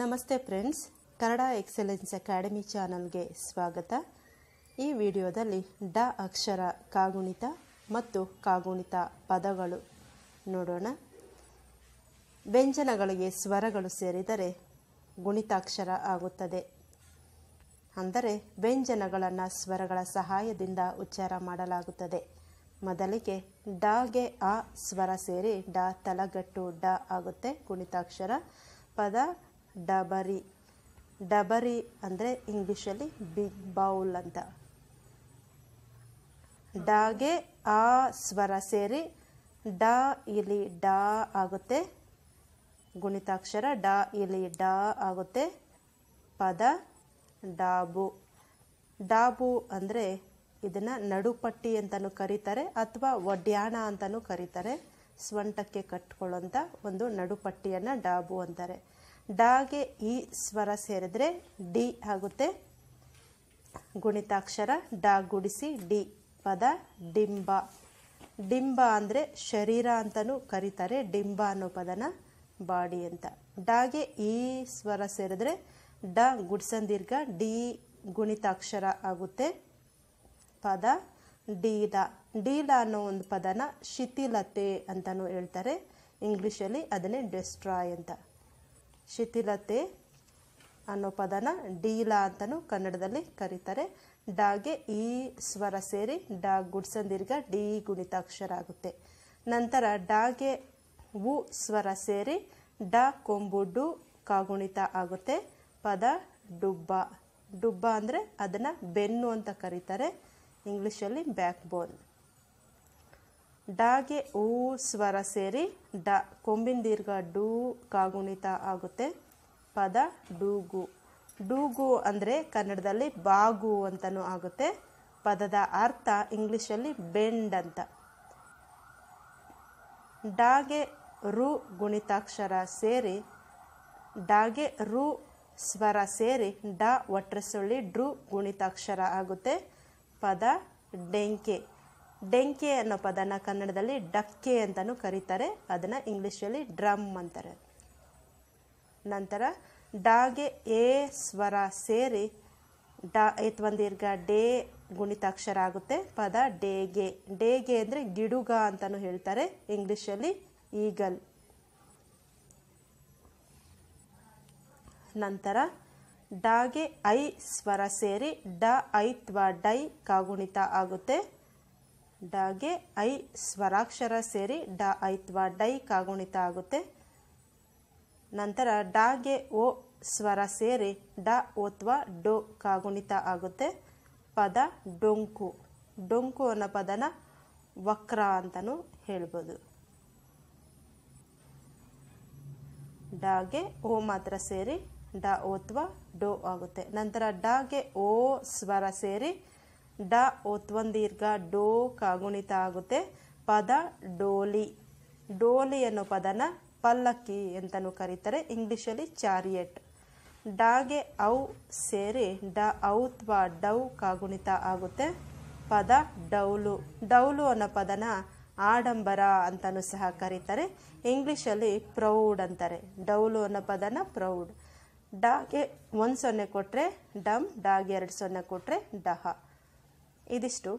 ನಮಸ್ತೆ friends, Kannada excellence academy ಚಾನಲ್ಗೆ ಸ್ವಾಗತ. ಈ ವಿಡಿಯೋದಲ್ಲಿ ಡ ಅಕ್ಷರ ಕಾಗುಣಿತ ಮತ್ತು ಕಾಗುಣಿತ ಪದಗಳು ನೋಡೋಣ. ವ್ಯಂಜನಗಳಿಗೆ ಸ್ವರಗಳು ಸೇರಿದರೆ ಗುಣಿತಾಕ್ಷರ ಆಗುತ್ತದೆ. ಅಂದರೆ ವ್ಯಂಜನಗಳನ್ನು ಸ್ವರಗಳ ಸಹಾಯದಿಂದ ಉಚ್ಚಾರ ಮಾಡಲಾಗುತ್ತದೆ. ಮೊದಲಿಗೆ ಡಾಗೆ ಆ ಸ್ವರ ಸೇರಿ ಡ ತಲಗಟ್ಟು ಡ ಆಗುತ್ತೆ ಗುಣಿತಾಕ್ಷರ ಪದ. ಡಬರಿ. ಡಬರಿ ಅಂದರೆ ಇಂಗ್ಲೀಷಲ್ಲಿ ಬಿಗ್ ಬೌಲ್ ಅಂತ. ಡಾಗೆ ಆ ಸ್ವರ ಸೇರಿ ಡ ಇಲಿ ಡ ಆಗುತ್ತೆ. ಗುಣಿತಾಕ್ಷರ ಡ ಇಲಿ ಡ ಆಗುತ್ತೆ. ಪದ ಡಾಬು. ಡಾಬು ಅಂದರೆ ಇದನ್ನು ನಡುಪಟ್ಟಿ ಅಂತಲೂ ಕರೀತಾರೆ ಅಥವಾ ಒಡ್ಯಾಣ ಅಂತಲೂ ಕರೀತಾರೆ. ಸ್ವಂಟಕ್ಕೆ ಕಟ್ಕೊಳ್ಳೋಂಥ ಒಂದು ನಡುಪಟ್ಟಿಯನ್ನು ಡಾಬು ಅಂತಾರೆ. ಡಾಗೆ ಈ ಸ್ವರ ಸೇರಿದ್ರೆ ಡಿ ಆಗುತ್ತೆ. ಗುಣಿತಾಕ್ಷರ, ಡಾ ಗುಡಿಸಿ, ಡಿ ಪದ, ಡಿಂಬ. ಡಿಂಬ ಅಂದರೆ ಶರೀರ ಅಂತಲೂ ಕರೀತಾರೆ, ಡಿಂಬ ಅನ್ನೋ ಪದನ ಬಾಡಿ ಅಂತ. ಡಾಗೆ ಈ ಸ್ವರ ಸೇರಿದ್ರೆ ಡ ಗುಡ್ಸಂದೀರ್ಘ, ಡಿ ಗುಣಿತಾಕ್ಷರ ಆಗುತ್ತೆ. ಪದ ಡೀಲ ಡೀಲ ಅನ್ನೋ ಒಂದು ಪದನ ಶಿಥಿಲತೆ ಅಂತಲೂ ಹೇಳ್ತಾರೆ. ಇಂಗ್ಲೀಷಲ್ಲಿ ಅದನ್ನೇ ಡೆಸ್ಟ್ರಾಯ್ ಅಂತ. ಶಿಥಿಲತೆ ಅನ್ನೋ ಪದನ ಡೀಲ ಅಂತಲೂ ಕನ್ನಡದಲ್ಲಿ ಕರೀತಾರೆ. ಡಾಗೆ ಈ ಸ್ವರ ಸೇರಿ ಡಾ ಗುಡ್ಸಂದೀರ್ಘ ಡಿ ಗುಣಿತಾಕ್ಷರ ಆಗುತ್ತೆ ನಂತರ ಡಾಗೆ ಉ ಸ್ವರ ಸೇರಿ ಡ ಕೊಂಬು ಡು ಕಾಗುಣಿತ ಆಗುತ್ತೆ. ಪದ ಡುಬ್ಬ. ಡುಬ್ಬ ಅಂದರೆ ಅದನ್ನು ಬೆನ್ನು ಅಂತ ಕರೀತಾರೆ. ಇಂಗ್ಲೀಷಲ್ಲಿ ಬ್ಯಾಕ್ ಬೋನ್ ಡಾಗೆ ಊ, ಸ್ವರ ಸೇರಿ ಡ ಕೊಂಬಿನ ದೀರ್ಘ ಡೂ, ಕಾಗುಣಿತ ಆಗುತ್ತೆ. ಪದ ಡೂಗು. ಡೂಗು ಅಂದರೆ ಕನ್ನಡದಲ್ಲಿ ಬಾಗು ಅಂತಲೂ ಆಗುತ್ತೆ. ಪದದ ಅರ್ಥ ಇಂಗ್ಲೀಷಲ್ಲಿ ಬೆಂಡ್ ಅಂತ. ಡಾಗೆ ರು, ಗುಣಿತಾಕ್ಷರ ಸೇರಿ ಡಾಗೆ ರು, ಸ್ವರ ಸೇರಿ ಡ ಒಟ್ರಸೊಳ್ಳಿ ಡ್ರು, ಗುಣಿತಾಕ್ಷರ ಆಗುತ್ತೆ. ಪದ ಡೆಂಕೆ. ಡೆಂಕೆ ಅನ್ನೋ ಪದನ ಕನ್ನಡದಲ್ಲಿ ಡಕ್ಕೆ ಅಂತಲೂ ಕರೀತಾರೆ. ಅದನ್ನು ಇಂಗ್ಲೀಷಲ್ಲಿ ಡ್ರಮ್ ಅಂತಾರೆ. ನಂತರ ಡಾಗೆ ಎ ಸ್ವರ ಸೇರಿ ಡಾ ಎತ್ವಂದೀರ್ಘ ಡೇ ಗುಣಿತಾಕ್ಷರ ಆಗುತ್ತೆ. ಪದ ಡೇಗೆ. ಡೇಗೆ ಅಂದರೆ ಗಿಡುಗ ಅಂತಲೂ ಹೇಳ್ತಾರೆ ಇಂಗ್ಲೀಷಲ್ಲಿ ಈಗಲ್. ನಂತರ ಡಾಗೆ ಐ ಸ್ವರ ಸೇರಿ ಡ ಐತ್ವ ಡೈ ಕಾಗುಣಿತ ಆಗುತ್ತೆ. ಡಾಗೆ ಐ ಸ್ವರಾಕ್ಷರ ಸೇರಿ ಡ ಐತ್ವಾ ಡೈ ಕಾಗುಣಿತ ಆಗುತ್ತೆ. ನಂತರ ಡಾಗೆ ಓ ಸ್ವರ ಸೇರಿ ಡ ಓತ್ವಾ ಡೊ ಕಾಗುಣಿತ ಆಗುತ್ತೆ. ಪದ ಡೊಂಕು. ಡೊಂಕು ಅನ್ನೋ ಪದನ ವಕ್ರ ಅಂತಲೂ ಹೇಳ್ಬೋದು. ಡಾಗೆ ಓ ಮಾತ್ರ ಸೇರಿ ಡ ಓತ್ವಾ ಡೋ ಆಗುತ್ತೆ. ನಂತರ ಡಾಗೆ ಓ ಸ್ವರ ಸೇರಿ ಡ ದೀರ್ಘ ಡೋ ಕಾಗುಣಿತ ಆಗುತ್ತೆ. ಪದ ಡೋಲಿ. ಡೋಲಿ ಅನ್ನೋ ಪದನ ಪಲ್ಲಕ್ಕಿ ಅಂತಲೂ ಕರೀತಾರೆ. ಇಂಗ್ಲೀಷಲ್ಲಿ ಚಾರಿಯಟ್. ಡಾಗೆ ಔ ಸೇರಿ ಡ ಔತ್ವ ಡೌ ಕಾಗುಣಿತ ಆಗುತ್ತೆ. ಪದ ಡೌಲು. ಡೌಲು ಅನ್ನೋ ಪದನ ಆಡಂಬರ ಅಂತಲೂ ಸಹ ಕರೀತಾರೆ. ಇಂಗ್ಲೀಷಲ್ಲಿ ಪ್ರೌಡ್ ಅಂತಾರೆ. ಡೌಲು ಅನ್ನೋ ಪದನ ಪ್ರೌಡ್. ಡಾಗೆ ಒಂದು ಸೊನ್ನೆ ಕೊಟ್ಟರೆ ಡಮ್ ಡಾಗೆ ಎರಡು ಸೊನ್ನೆ ಕೊಟ್ಟರೆ ಡಹ. ಇದಿಷ್ಟು